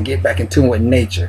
and get back in tune with nature.